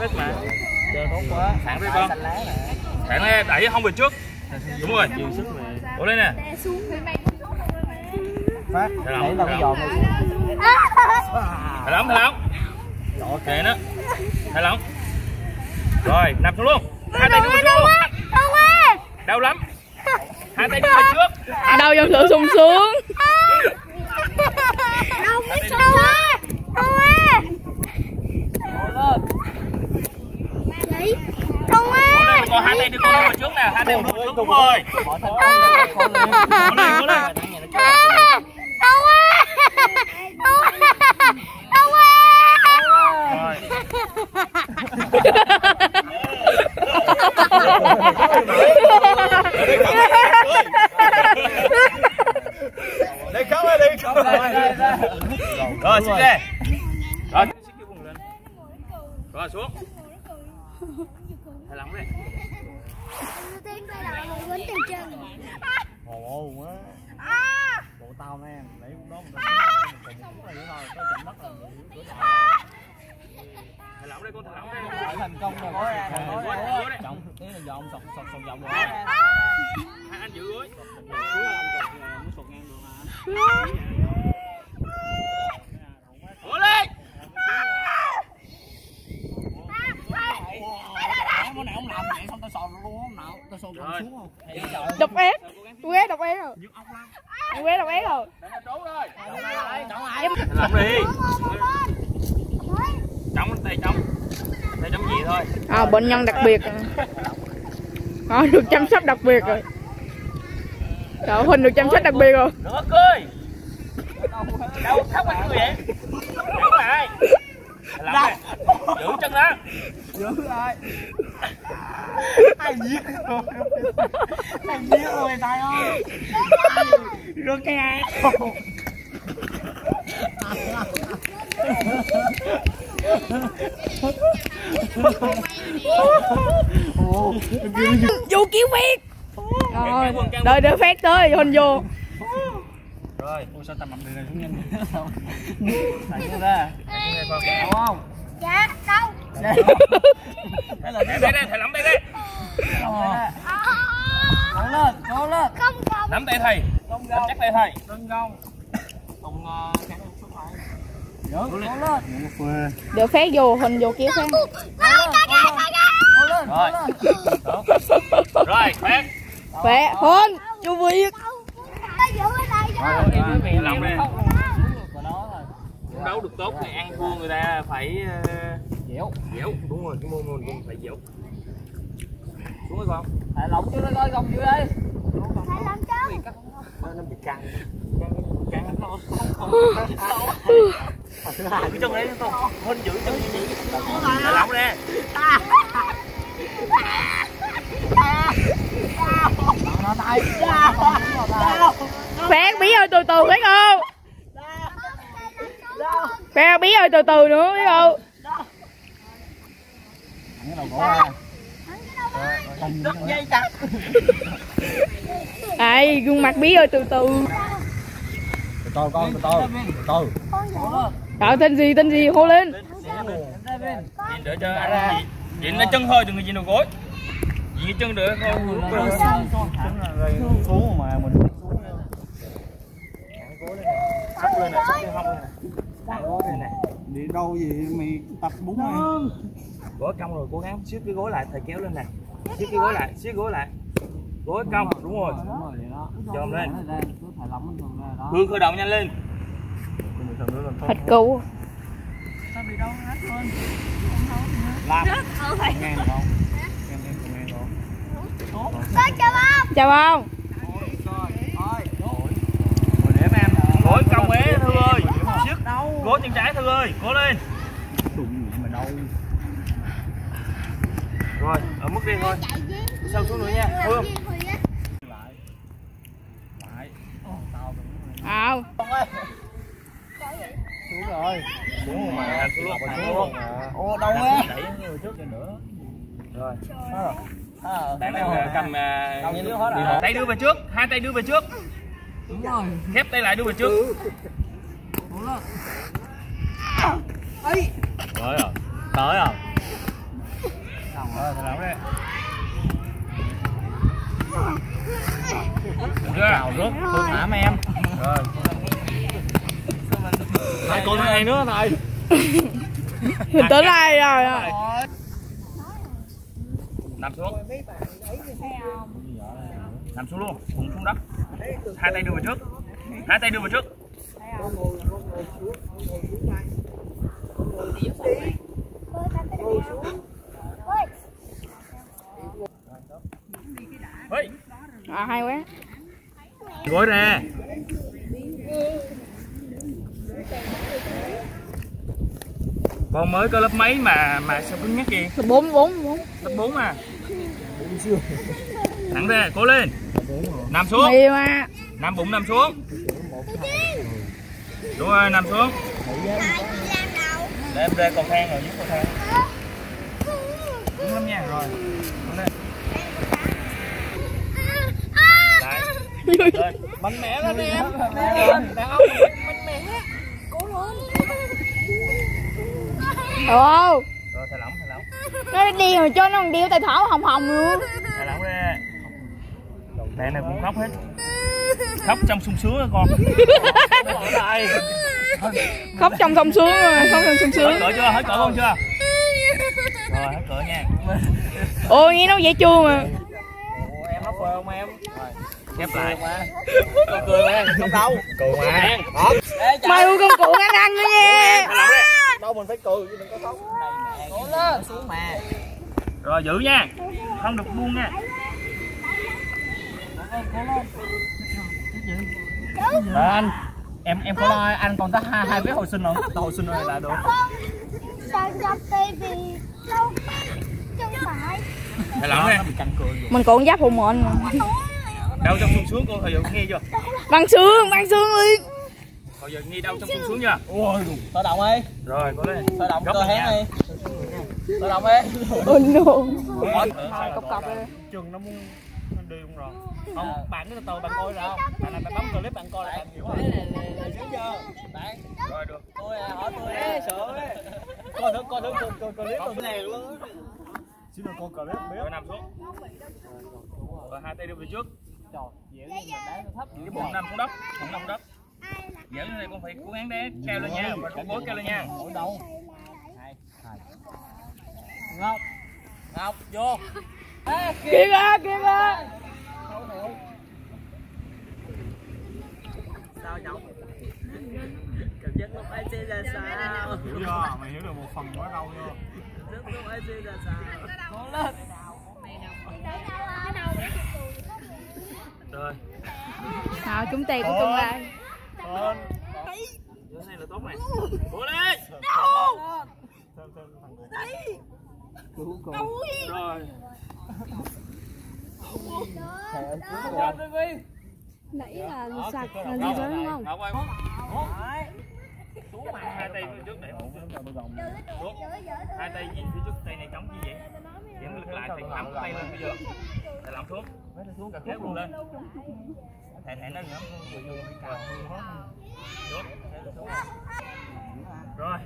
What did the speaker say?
hết mà. Chơi tốt quá. thẳng đây con. Thẳng lên đẩy không về trước. Đúng rồi. Nhiều sức mà. đổ lên nè. Phát. Đẩy tao cái thầy giòn này. thầy lỏng thầy lỏng kệ nó. Thầy lỏng rồi nằm xuống luôn. Hai tay đưa về trước luôn đau lắm. Hai tay đưa về trước. Đâu dân sự sung sướng. Đổ còn hai tay đưa con về trước nè hai tay về trước đúng rồi. Con lên. Con cố lên cố lên Thằng này nó rồi. Đi khóc đi, đi khóc rồi xin đây rồi xích cái quần lên rồi xuống thầy lỏng đây Ồ quá. Bộ tao nè, lấy lúc đó mình cùng chút này thôi, có chậm mất là thầy lỏng đây con thầy lỏng đây phải thành công rồi có ra rồi có ra rồi. Trọng tí là dọn sọc sọc sọc dọn rồi. hai anh giữ gối cố lên Bữa nào ông làm vậy xong tao sòn luôn không nào? Tao sòn Rồi. xuống không? Thì trời. Độc ép Tôi ghé độc ép rồi. Tôi ghé độc ép rồi. Lỏng đi chống tay chống tay chống gì? Thôi. À, Bệnh nhân đặc biệt. À, Được chăm sóc đặc biệt rồi. Trời Huynh được chăm sóc đặc biệt rồi. Có cười đâu khóc anh cười vậy. Làm này giữ chân đó Giữ lại. Ai giết rồi. Ai giết rồi tay ơi. Rồi cái ai. Vô kiếm phét Rồi Đợi đợi phét tới Huynh vô rồi Ôi sao tao mặn đường này xuống nhanh. Thầy vô ra. con không? Dạ, đâu? Đây. Đây là đây đây thầy nắm tay đây Cố lên, cố lên. Không, không. nắm tay thầy nắm chắc tay thầy Không gông. Không xuống lại. Cố lên. Vô hình vô kia xem. Rồi. rồi phép. Phép, hôn, chú việc đây đấu được tốt thì ăn thua người ta phải Dẻo. dẻo đúng rồi cái môn mình cũng phải dẻo xuống rồi con Thầy lỏng chưa nó coi gông chưa đây. Thầy làm chứ. nó bị căng. Căng nó giữ chân đấy con hơn giữ chân vậy thầy lỏng nè. Phét bí ơi từ từ biết không? Phét bí ơi từ từ nữa biết không Cái đầu gỗ ra. Đứt dây chặt. Đây gương mặt bí ơi từ từ. Từ từ con, từ từ. Từ từ. Tạo tên gì tên gì hô lên. Nhìn đỡ cho anh gì nhìn nó chân thôi đừng có nhìn đầu gối. Nhìn cái chân được thôi xuống mà mình sắp lên này sắp lên. Hông lên này đi đâu gì mày tập bún mày gối cong rồi cố gắng siết cái gối lại thầy kéo lên này. Siết cái gối lại siết gối lại. Gối cong đúng rồi. Đúng rồi Chồm lên. hương khởi động nhanh lên. Thịt cừu sao bị đâu hết hơn làm. Được không? Em em cùng không? Chào ông. Chào ông rồi để em gối cong ế thư ơi. Siết gối chân trái thư ơi. Cố lên đụng gì mà đâu rồi ở mức đi thôi. Sâu xuống nữa nha hương lại lại tao À xuống rồi xuống rồi mà. Xuống luôn ô đâu á đẩy nhiều trước cho nữa. Rồi. Bạn đang cầm như tay đưa về trước. Hai tay đưa về trước. Đúng rồi. Khép tay lại đưa về trước. Đúng rồi. Tới rồi. Tới rồi xuống Thương hãm em. rồi. Thầy còn thằng này nữa thầy. Tới đây rồi nằm xuống. Nằm xuống luôn cùng xuống đất. Hai tay đưa vào trước. Hai tay đưa vào trước. À hay quá. Gối ra. Con mới có lớp mấy mà mà sao cứng nhắc gì Số 4 4 4. lớp 4 mà. Thẳng ra cố lên. Nằm xuống. Mà. nằm bụng nằm xuống. Đúng rồi nằm xuống. Để em ra cầu thang rồi dưới cầu thang. Đúng lắm nha rồi đứng lên lại lên Mạnh mẽ lên em. đàn ông Ồ. rồi thầy lỏng thầy lỏng Nó đi mà cho nó còn điêu tay thỏ hồng hồng luôn. thầy lỏng ra mẹ này cũng khóc hết khóc trong sung sướng con Khóc trong thông sướng mà, khóc trong sung hết sướng. cỡ chưa hết cỡ không chưa rồi hết cỡ nha Ôi nghe nó dễ chua mà. Em nó phơi không em? Khép lại Cười cười em, không đâu. Cười mà. Mày con cụ ăn ăn nữa nha. ra Đâu mình phải cười chứ đừng có khóc. Cố lên. Xuống mà. rồi giữ nha không được buông nha Rồi anh. Em em có lo anh còn tới hai hai vé hồi sinh không? Hồi sinh rồi là được. Sao cho baby Đâu Chứ phải thầy lỏng. Mình còn giáp mệnh mà. Đau trong sung sướng cô hồi giờ nghe chưa Băng xương, băng xương đi. hồi giờ nghe đau trong sung sướng chưa Ôi, khởi động đi. rồi cố lên Khởi động lên hén đi. Khởi động đi. Ôi no. Cọc cọc rồi. Chừng nó muốn nó đi không rồi. Không, bạn cứ từ từ bạn coi đâu. Bạn này bạn bấm clip bạn coi lại bạn hiểu rồi. Bạn, rồi được tôi à, hỏi tôi đấy, sợ đấy. Coi thử coi thử coi coi clip tôi này luôn. Xin lỗi con clip biết. rồi nằm xuống rồi hai tay đưa về trước Trời, dễ như mình đá nó thấp dữ cái bụng nằm xuống đất bụng nằm đất dẫn như này con phải cố gắng để treo lên nha và gối treo lên nha Ở đâu? Hai. Ngọc, Ngọc vô. À, Kia kìa, kia kìa. sao nhậu? Cảm giác lúc ấy sẽ ra sao? Hiểu chưa? Mày hiểu được một phần quá đâu chưa? Lúc ấy sẽ ra sao? Cố lên. Rồi Nào chúng tay của tương lai. Con. này là tốt này cố lên rồi. Nãy là sạch là gì đó đúng không? Ngọc ơi xuống mà hai tay phía trước để hai tay gì phía trước tay này chống như vậy? Dẫn ngược lại thì nắm tay lên bây giờ thầy làm xuống xuống cả khép luôn. lên. Thầy thầy nó nữa rồi. Xuống rồi